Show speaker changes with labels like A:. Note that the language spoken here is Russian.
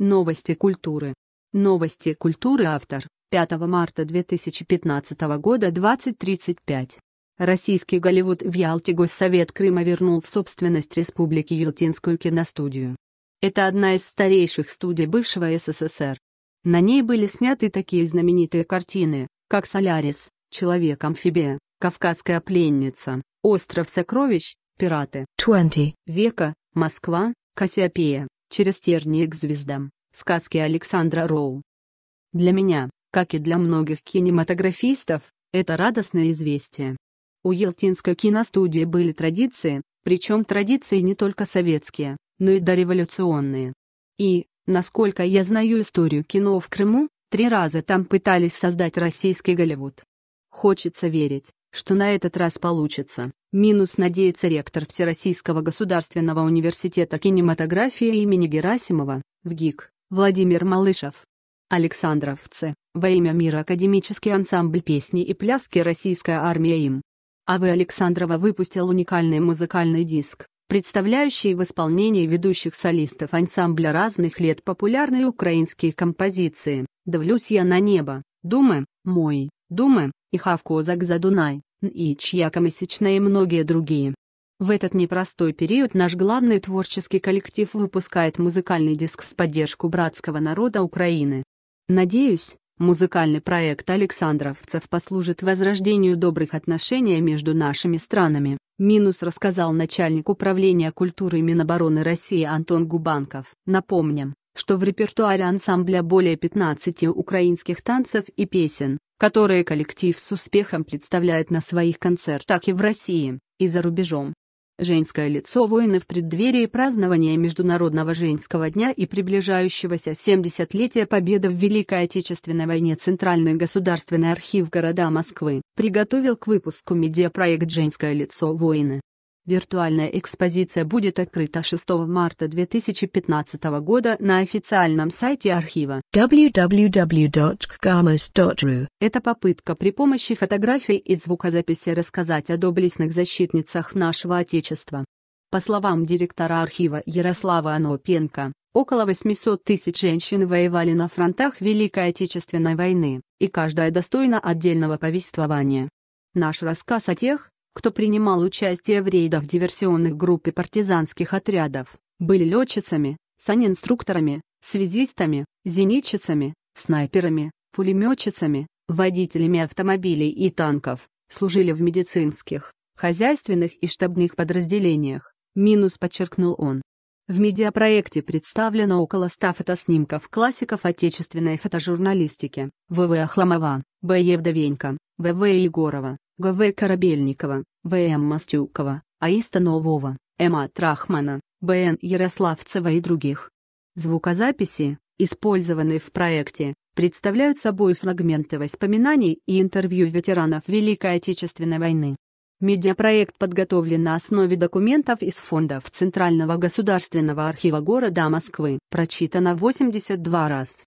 A: Новости культуры. Новости культуры автор. 5 марта 2015 года 20.35. Российский Голливуд в Ялте Госсовет Крыма вернул в собственность Республики Ялтинскую киностудию. Это одна из старейших студий бывшего СССР. На ней были сняты такие знаменитые картины, как «Солярис», «Человек-амфибия», «Кавказская пленница», «Остров сокровищ», «Пираты»,
B: twenty,
A: «Века», «Москва», «Кассиопея», «Через тернии к звездам», сказки Александра Роу. Для меня, как и для многих кинематографистов, это радостное известие. У Елтинской киностудии были традиции, причем традиции не только советские, но и дореволюционные. И, насколько я знаю историю кино в Крыму, три раза там пытались создать российский Голливуд. Хочется верить, что на этот раз получится. Минус надеется ректор Всероссийского государственного университета кинематографии имени Герасимова, ВГИК, Владимир Малышев. Александровцы, во имя мира академический ансамбль песни и пляски «Российская армия им». А.В. Александрова выпустил уникальный музыкальный диск, представляющий в исполнении ведущих солистов ансамбля разных лет популярные украинские композиции «Давлюсь я на небо», «Думы», «Мой», «Думы» и «Хавкозак за Дунай», и «Чьяка месячная» и многие другие. В этот непростой период наш главный творческий коллектив выпускает музыкальный диск в поддержку братского народа Украины. Надеюсь, музыкальный проект Александровцев послужит возрождению добрых отношений между нашими странами. Минус рассказал начальник управления культуры Минобороны России Антон Губанков. Напомним, что в репертуаре ансамбля более 15 украинских танцев и песен, которые коллектив с успехом представляет на своих концертах и в России, и за рубежом. Женское лицо воина в преддверии празднования Международного женского дня и приближающегося 70-летия победы в Великой Отечественной войне Центральный государственный архив города Москвы приготовил к выпуску медиапроект «Женское лицо воины». Виртуальная экспозиция будет открыта 6 марта 2015 года на официальном сайте архива.
B: www.kgamos.ru
A: Это попытка при помощи фотографий и звукозаписи рассказать о доблестных защитницах нашего Отечества. По словам директора архива Ярослава Анопенко, около 800 тысяч женщин воевали на фронтах Великой Отечественной войны, и каждая достойна отдельного повествования. Наш рассказ о тех, кто принимал участие в рейдах диверсионных групп и партизанских отрядов, были летчицами, санинструкторами, связистами, зенитчицами, снайперами, пулеметчицами, водителями автомобилей и танков, служили в медицинских, хозяйственных и штабных подразделениях, минус подчеркнул он. В медиапроекте представлено около 100 фотоснимков классиков отечественной фотожурналистики, В.В. Ахламова, Б. Евдовенко, В.В. Егорова, Г.В. Корабельникова, В.М. Мастюкова, Аиста Нового, М.А. Трахмана, Б.Н. Ярославцева и других. Звукозаписи, использованные в проекте, представляют собой фрагменты воспоминаний и интервью ветеранов Великой Отечественной войны. Медиапроект подготовлен на основе документов из фондов Центрального государственного архива города Москвы, прочитано 82 раз.